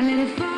I let it fall.